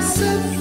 yourself